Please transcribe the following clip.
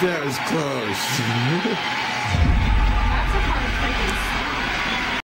That was close.